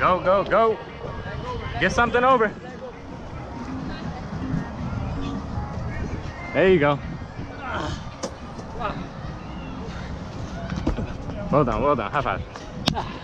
Go, go, go. Get something over. There you go. Well done, well done. High five.